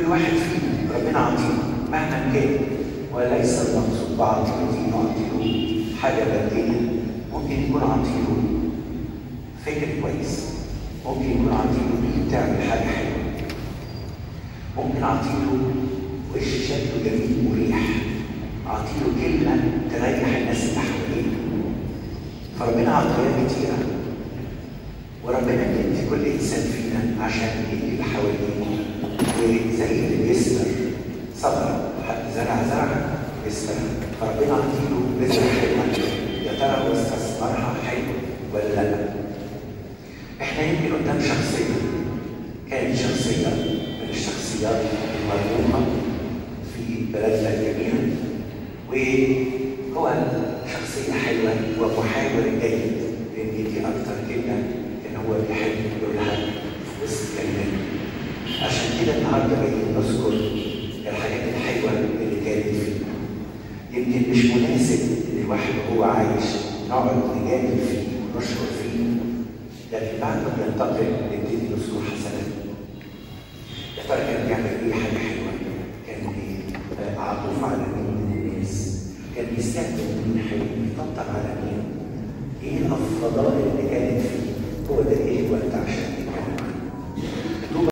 كل واحد فينا ربنا عطيه مهما كان وليس المقصود بعطيه نعطيه حاجة ماديه ممكن يكون عطيه فكر كويس ممكن يكون عطيه بيه تعمل حاجة حلوة. ممكن اعطيله وش شكله جميل مريح. اعطيله كلمه تريح الناس اللي حواليه فربنا عطايا كتيرة. وربنا بيدي كل إنسان فينا عشان يدي اللي حواليه. وزي اللي بيسمر صبر حد زرع زرع بيسمر فربنا عطيله بذره حلوة يا ترى هو استثمرها حلو ولا لا؟ إحنا يمكن قدام شخصيه كانت شخصيه من الشخصيات المرموقه في بلدنا الجميل وهو شخصيه حلوة ومحاور جيد لأن دي أكتر كلمه كان هو بيحب عشان كده النهارده جايين نذكر الحاجات الحلوه اللي كانت فيه. يمكن مش مناسب ان الواحد وهو عايش نقعد نجادل فيه ونشكر فيه لكن بعد ما بينتقل نبتدي نذكر حسنات يا ترى كان بيعمل إيه حاجة حلوة؟ كان عطوف على مين من الناس؟ كان بيستخدم مين حلو بيطبطب على مين؟ إيه الافضلات اللي كانت فيه؟ هو ده إيه الوقت عشان